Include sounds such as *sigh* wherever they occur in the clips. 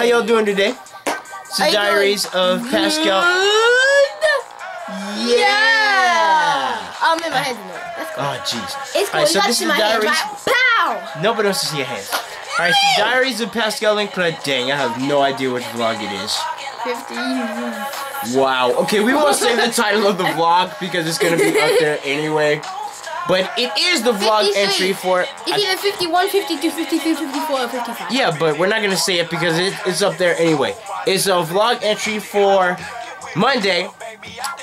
How y'all doing today? It's the How you doing? Diaries of Pascal. Good. Yeah. Oh, I'm in my hands in there. That's cool. Oh, jeez. It's cool. Alright, so got to this is my the hands, Diaries. right? Pow. Nobody wants to see your hands. Alright, so Diaries of Pascal and Claude. Dang, I have no idea which vlog it is. 50. Wow. Okay, we won't say the title of the vlog because it's gonna be up there anyway. But it is the vlog 53. entry for. It's either 51, 52, 53, 54, or 55. Yeah, but we're not gonna say it because it, it's up there anyway. It's a vlog entry for Monday,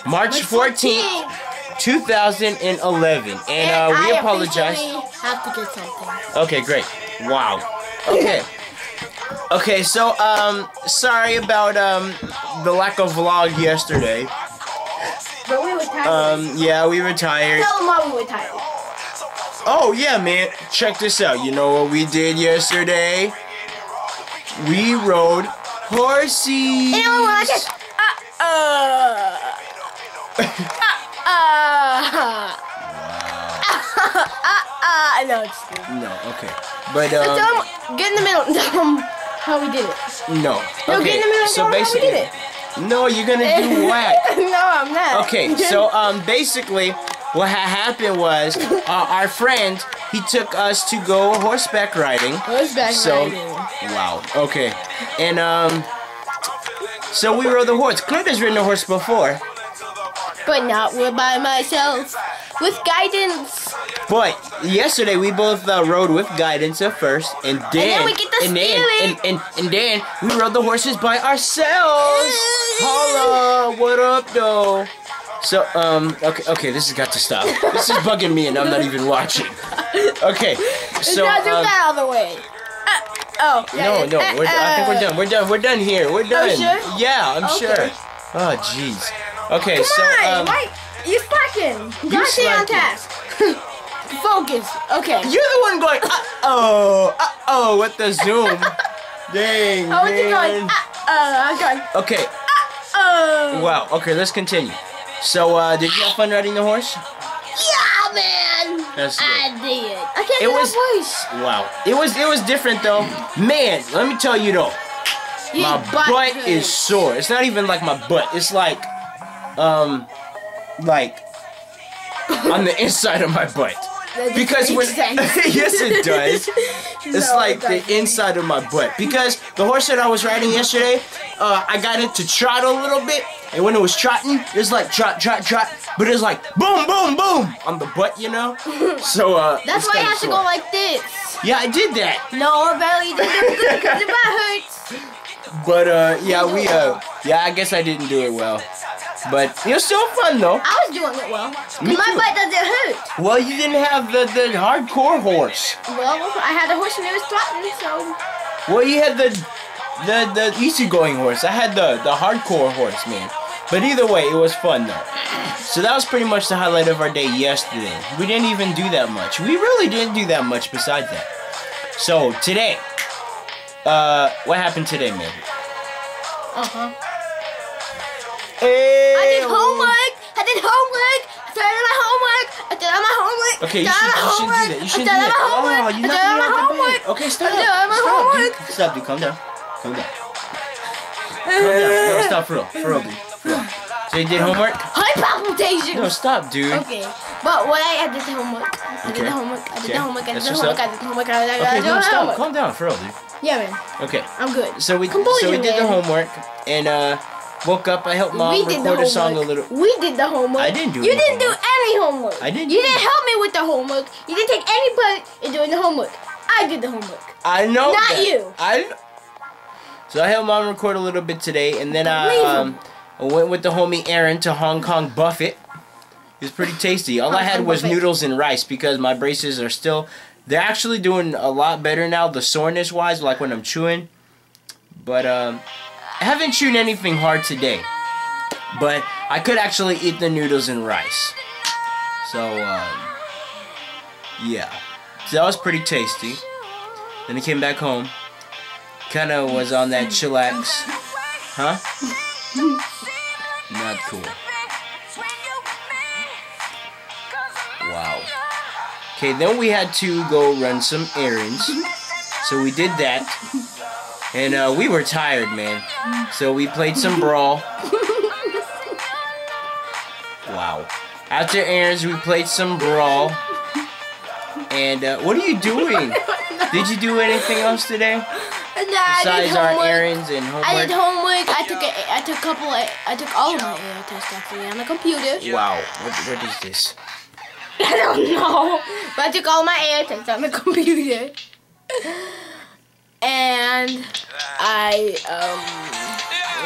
March 14th, 2011. And uh, we I apologize. have to get something. Okay, great. Wow. Okay. Okay, so um sorry about um the lack of vlog yesterday. Um yeah, we retired. Tell them why we were tired. Oh yeah, man. Check this out. You know what we did yesterday? We rode horses. And I want to uh, uh, uh, uh, uh, uh, no, kidding. No, okay. But Tell um 'em- get in the middle and tell them how we did it. no. No, Okay. get in the middle and So tell them how we basically did it. No, you're going to do *laughs* whack. no, I'm not. Okay, so um, basically, what had happened was uh, our friend he took us to go horseback riding. Horseback So, riding. wow. Okay, and um, so we rode the horse. Clint has ridden a horse before, But not by myself. With guidance. but yesterday we both uh, rode with guidance at first, and then then we get to and then and, and and then we rode the horses by ourselves. Holla, what up, though? So, um, okay, okay, this has got to stop. This is bugging me, and I'm not even watching. Okay, so, now do um, that all the way. Uh, oh, yeah, no, no, uh, we're, I think we're done. We're done. We're done here. We're done. sure? Yeah, I'm Okay. sure. Oh, jeez. Okay, Come so, on, um, wait, you slacking. You gotta stay on task. Focus. Okay. you're the one going, uh-oh, uh-oh, with the zoom. *laughs* Dang, I was going, man. uh, uh, I'm going, Okay, uh. wow, okay, let's continue. So, uh, did you have fun riding the horse? Yeah, man. That's good. I did. I can't It was- voice. Wow. It was, it was different, though. Man, let me tell you, though. Your my butt, hurts. is sore. It's not even like my butt. It's like, um, like on the inside of my butt. Because when *laughs* yes, it does. *laughs* It's like the inside of my butt. Because the horse that I was riding yesterday, uh, I got it to trot a little bit, and when it was trotting, it's like trot, trot, trot, but it's like boom, boom, boom on the butt, you know. *laughs* So uh, That's why you have to go like this. Yeah, I did that. No, apparently you didn't it because your butt hurts. But uh, yeah, we uh, yeah, I guess I didn't do it well. But it was still fun though. I was doing it well. Me my too. butt doesn't hurt. Well, you didn't have the, the hardcore horse. Well, I had a horse and it was trotting, so. Well, you had the the the easygoing horse. I had the the hardcore horse, man. But either way, it was fun though. So that was pretty much the highlight of our day yesterday. We didn't even do that much. We really didn't do that much besides that. So today, uh, what happened today, man? Uh huh. Hey, I did homework. I did homework. I did my homework. I did my homework. Okay, you should, did you shouldn't do homework. that. You shouldn't do that. homework. Oh, you're did not my doing homework. that. Okay, stop. I did my Stop, homework. dude. Stop, dude. Calm down. Calm down. Calm down. No, stop for real. For real, dude. For real. So you did homework? High. No, stop, dude. Okay, but what I, I did the homework. I did the homework. I did the homework. I did the homework. I did the homework. I did the homework. Okay, no, homework. stop. Calm down, for real, dude. Yeah, man. Okay. I'm good. So we so we did the homework and uh woke up. I helped mom we record a song a little. We did the homework. I didn't do You didn't homework. do any homework. I didn't You didn't help me with the homework. You didn't take any part in doing the homework. I did the homework. I know. Not that. you. I. So I helped mom record a little bit today, and then I um I went with the homie Aaron to Hong Kong Buffet. It was pretty tasty. All I had was noodles and rice because my braces are still. They're actually doing a lot better now, the soreness wise, like when I'm chewing. But um, I haven't chewed anything hard today. But I could actually eat the noodles and rice. So um, yeah, so that was pretty tasty. Then I came back home. Kind of was on that chillax. Huh? Not cool. Wow. Okay, then we had to go run some errands. So we did that. And uh, we were tired, man. So we played some brawl. Wow. After errands, we played some brawl. And uh, what are you doing? Did you do anything else today And then I did besides our errands and homework. I did homework? homework. I took a, I took a couple. Of, I took all of my AI tests actually on the computer. Wow. What, what is this? *laughs* I don't know, but I took all my AI tests on the computer. And I um,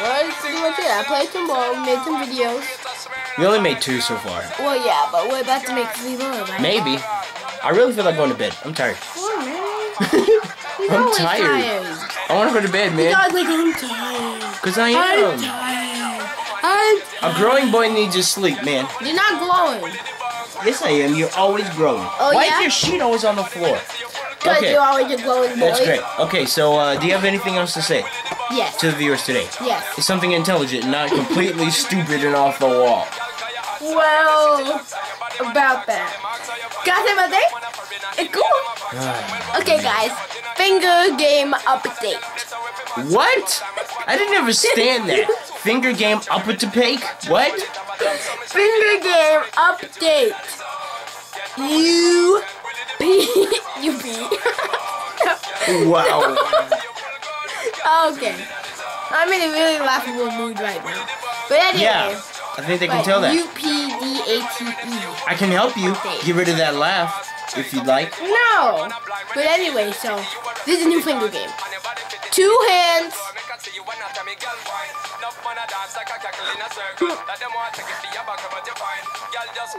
that's pretty much it. I played some ball, made some videos. We only made two so far. Well, yeah, but we're about to make three more, right? Maybe. I really feel like going to bed. I'm tired. Man. *laughs* I'm tired. tired. I want to go to bed, man. God's like, I'm tired. Because I I'm am. tired. I'm A growing boy needs his sleep, man. You're not glowing. Yes, I am. You're always growing. Oh, Why yeah? is your sheet always on the floor? Because Okay. you're always glowing. That's great. Okay, so uh, do you have anything else to say Yes. to the viewers today? Yes. It's something intelligent, not completely *laughs* stupid and off the wall. Well, about that. Guys, about that? It's cool. *sighs* Okay, guys. Finger game update. What? I didn't understand that. Finger game up to pake? What? Finger game update. You pee. You pee. Wow. *laughs* okay. I'm in a really laughable mood right now. But anyway. Yeah, I think they can tell that. U P D A T E. I can help you get rid of that laugh if you'd like. No. But anyway, so this is a new finger game. Two hands.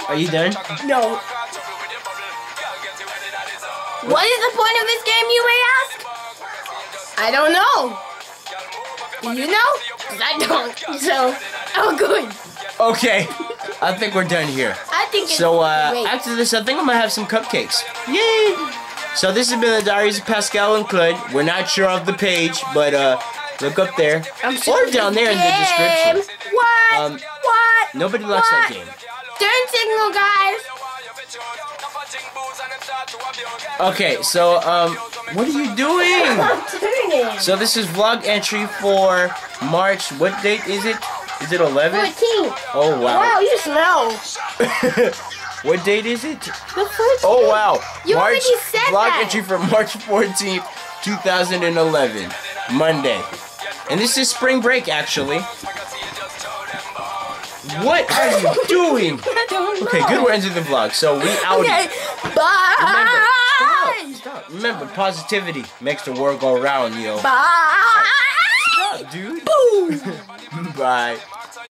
Are you done? No. What is the point of this game, you may ask? I don't know. You know? I don't. *laughs* So, oh good. Okay, I think we're done here. I think it's So uh, great. after this, I think I'm gonna have some cupcakes. Yay! So this has been the Diaries of Pascal and Claude. We're not sure of the page, but uh, look up there I'm or down there in the description. What? Um, what? Nobody likes that What? game. Turn signal, guys. Okay, so um, what are you doing? I'm turning. So this is vlog entry for March. What date is it? Is it 11? 14. Oh Wow, wow. you smell. *laughs* what date is it? The 14th. Oh wow. You March already said vlog that. entry for March 14th, 2011, Monday. And this is spring break actually. What are you doing? I don't know. Okay, good. We're ending the vlog. So we out. Okay, bye. Remember, stop, stop. Remember, positivity makes the world go round, yo. Bye. Stop, Dude. Boom. *laughs* Bye.